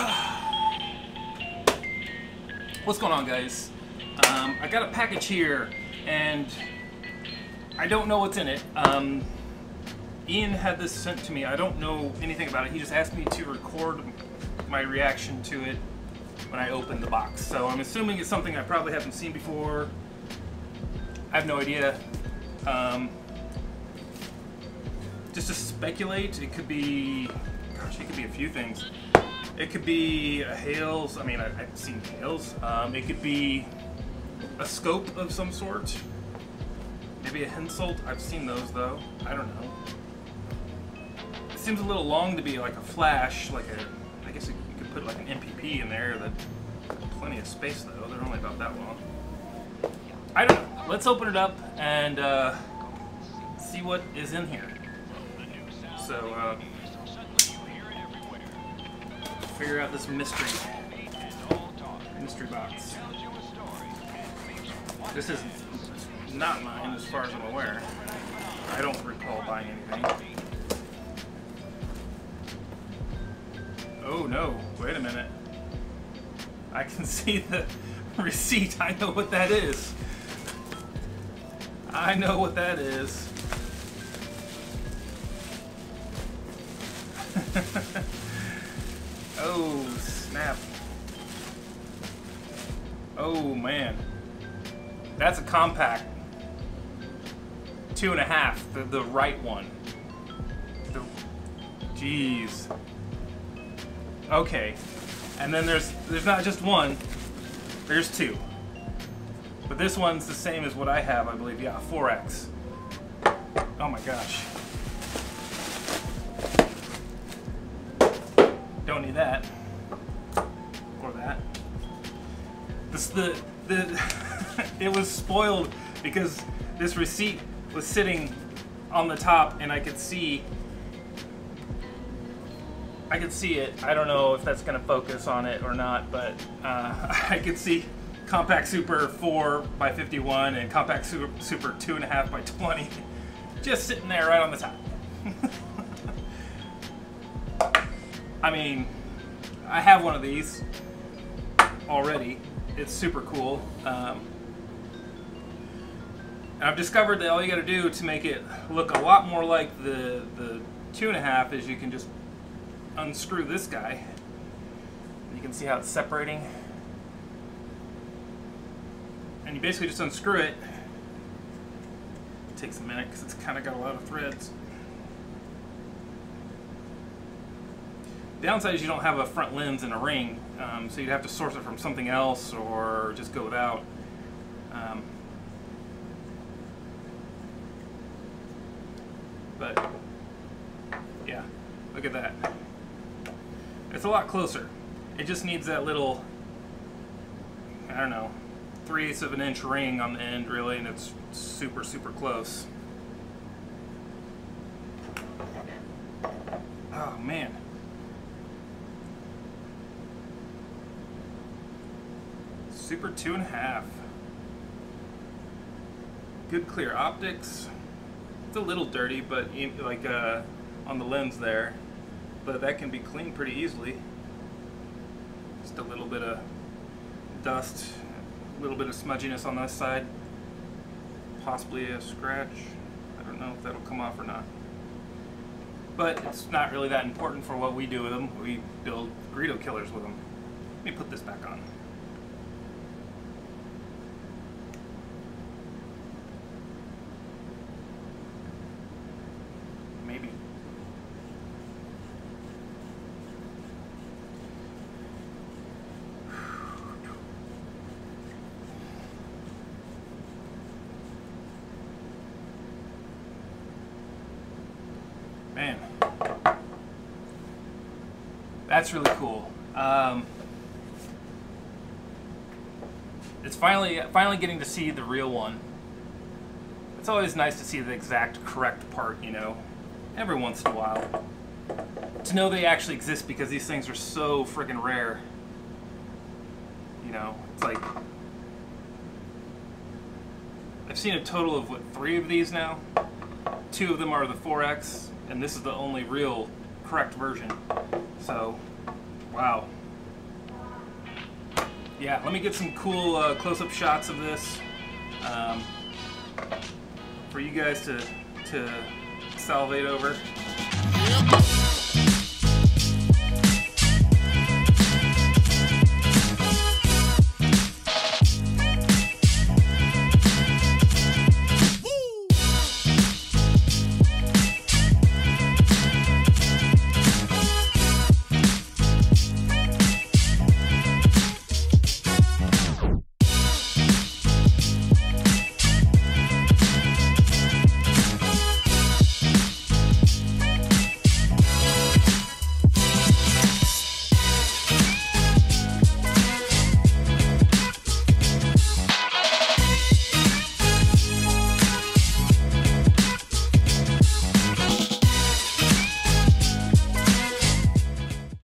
What's going on, guys? Um, I got a package here, and I don't know what's in it. Um, Ian had this sent to me. I don't know anything about it. He just asked me to record my reaction to it when I opened the box. So I'm assuming it's something I probably haven't seen before. I have no idea. Um, just to speculate, it could be, gosh, it could be a few things. It could be a Hales, I mean, I, have seen Hales. Um, it could be a scope of some sort. Maybe a Hensoldt, I've seen those though. I don't know. It seems a little long to be like a flash, like a, I guess you could put like an MPP in there. That plenty of space though, they're only about that long. I don't know. Let's open it up and uh, see what is in here. So, uh, figure out this mystery mystery box. This is not mine as far as I'm aware. I don't recall buying anything. Oh no, wait a minute. I can see the receipt. I know what that is. I know what that is. Oh, snap. Oh, man. That's a Compac. Two and a half, the, the right one. The, jeez. Okay. And then there's there's not just one, there's two. But this one's the same as what I have, I believe. Yeah, 4X. Oh my gosh. Don't that. Or that. This the the it was spoiled because this receipt was sitting on the top and I could see I could see it. I don't know if that's gonna focus on it or not, but uh, I could see Compac Super 4 by 51 and Compac Super, Super 2.5 by 20 just sitting there right on the top. I mean, I have one of these already. It's super cool. Um, I've discovered that all you got to do to make it look a lot more like the the two and a half is you can just unscrew this guy. You can see how it's separating. And you basically just unscrew it. It takes a minute because it's kind of got a lot of threads. Downside is you don't have a front lens and a ring, um, so you'd have to source it from something else or just go without. Um, but yeah, look at that. It's a lot closer. It just needs that little, I don't know, three eighths of an inch ring on the end really, and it's super, super close. Oh man. Super two and a half. Good clear optics. It's a little dirty, but like uh, on the lens there, but that can be cleaned pretty easily. Just a little bit of dust, a little bit of smudginess on this side, possibly a scratch. I don't know if that'll come off or not. But it's not really that important for what we do with them. We build Greedo killers with them. Let me put this back on. Man, that's really cool. Um, it's finally finally getting to see the real one. It's always nice to see the exact correct part, you know, every once in a while. To know they actually exist because these things are so freaking rare. You know, it's like I've seen a total of what three of these now. Two of them are the 4X, and this is the only real correct version. So, wow. yeah, let me get some cool uh, close-up shots of this um, for you guys to to salivate over.